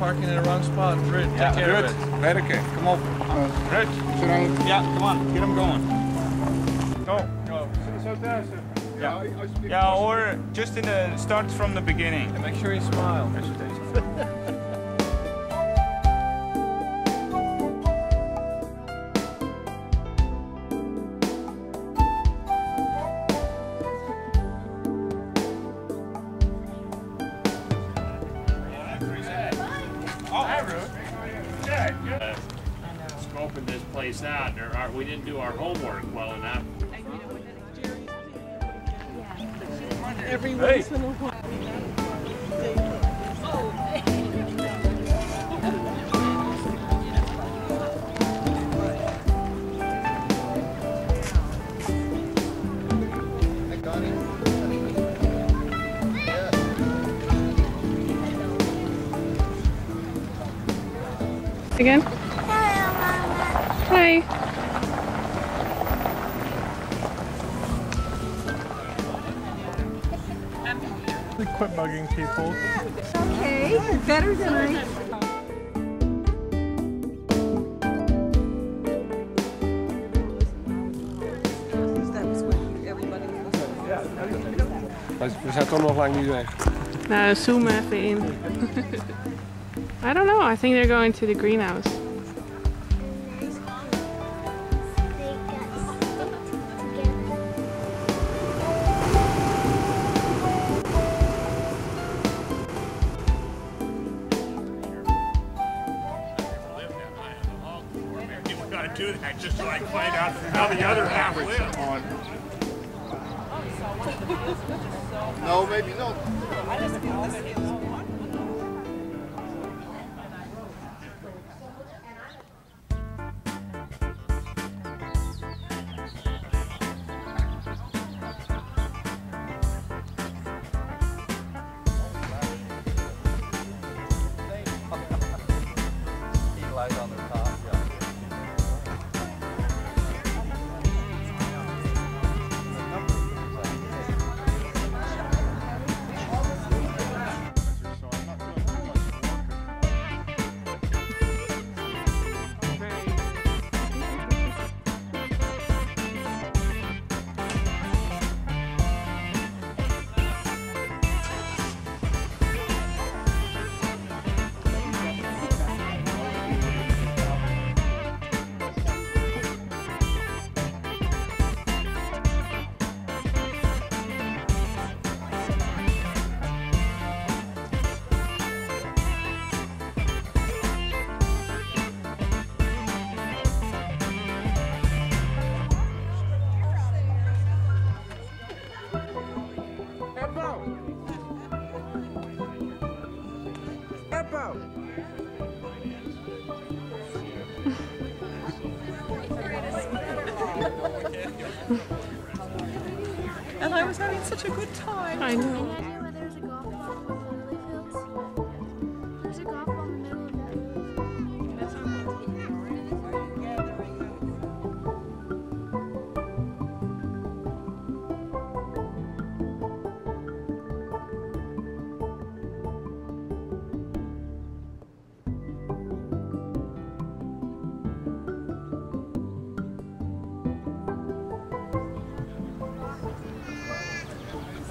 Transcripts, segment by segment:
parking in the wrong spot. Ruud, take care Ruud, of it. werken. Kom op. Ruud. Ja, come on. Get him going. Go. Go. Zo thuis. Ja. Ja, or just in the start from the beginning. And make sure you smile. out. There are, we didn't do our homework well enough. Every Hey. once in a while. Again? Hi. Quit bugging people. Okay, better than I. That was when everybody was. We zijn toch nog lang niet weg. Nou, zoom even in. I don't know. I think they're going to the greenhouse. We gotta do that just so I can find out how the other half lives. On. No, maybe not. And I was having such a good time. I know.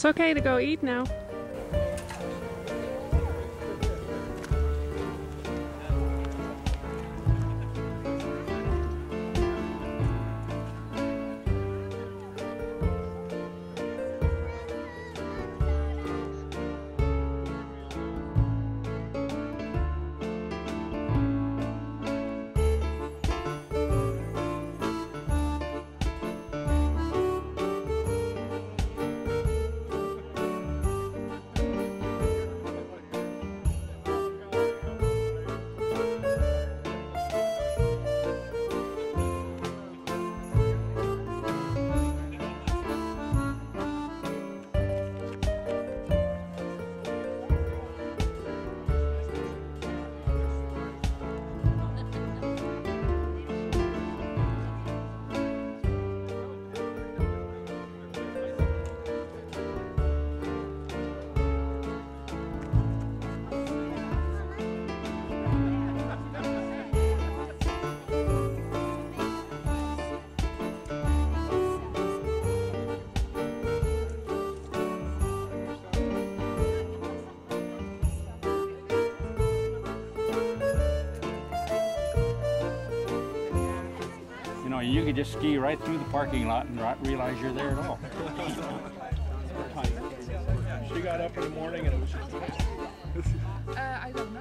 It's okay to go eat now. Could just ski right through the parking lot and not realize you're there at all. She got up in the morning and it was Uh, I don't know.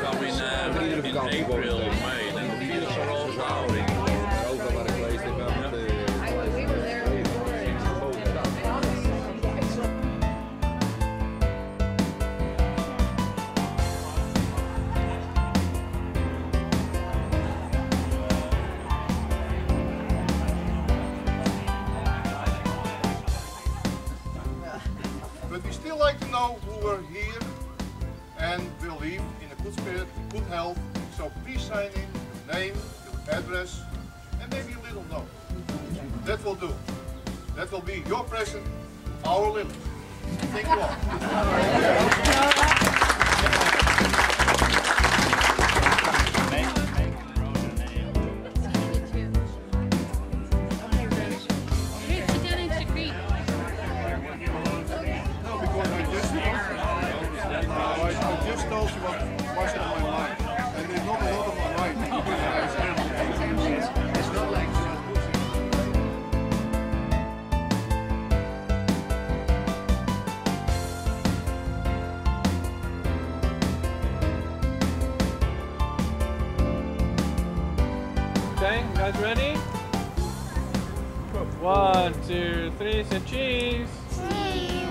Coming uh, in April spirit, good health. So please sign in your name, your address, and maybe a little note. That will do. That will be your present, our Lily. Thank you all. Ready? One, two, three, say cheese. Cheese.